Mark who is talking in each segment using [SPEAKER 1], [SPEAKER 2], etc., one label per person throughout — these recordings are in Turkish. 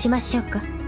[SPEAKER 1] しましょうか。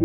[SPEAKER 1] Huh.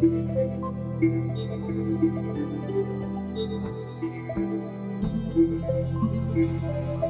[SPEAKER 1] Thank you.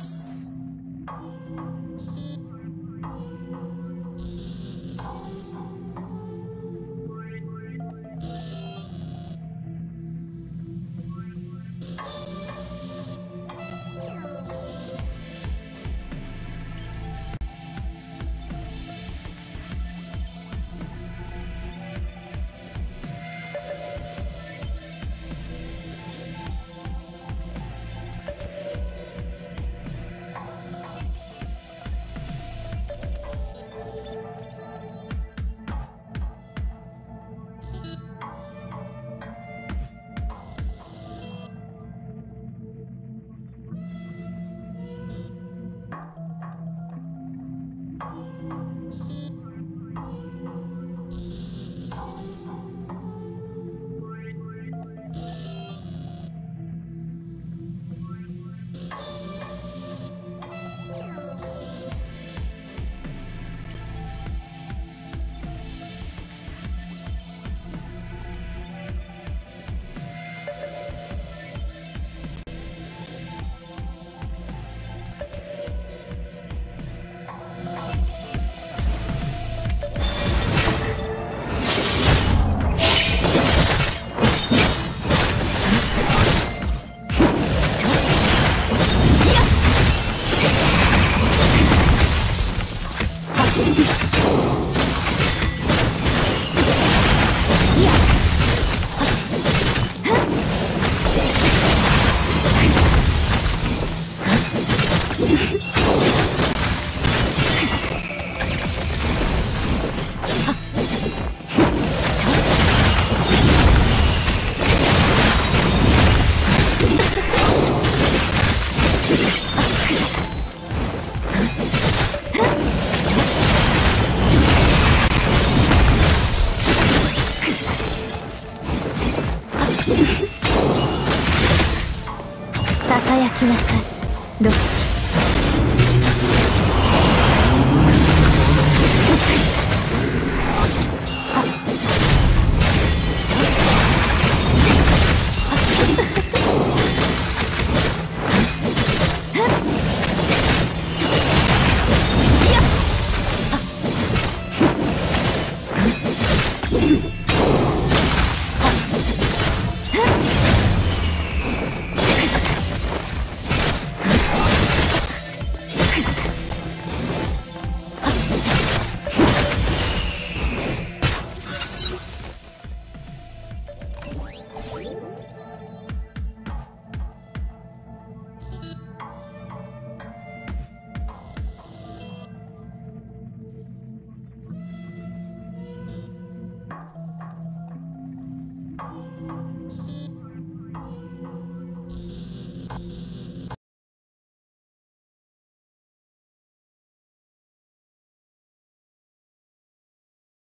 [SPEAKER 1] Ai.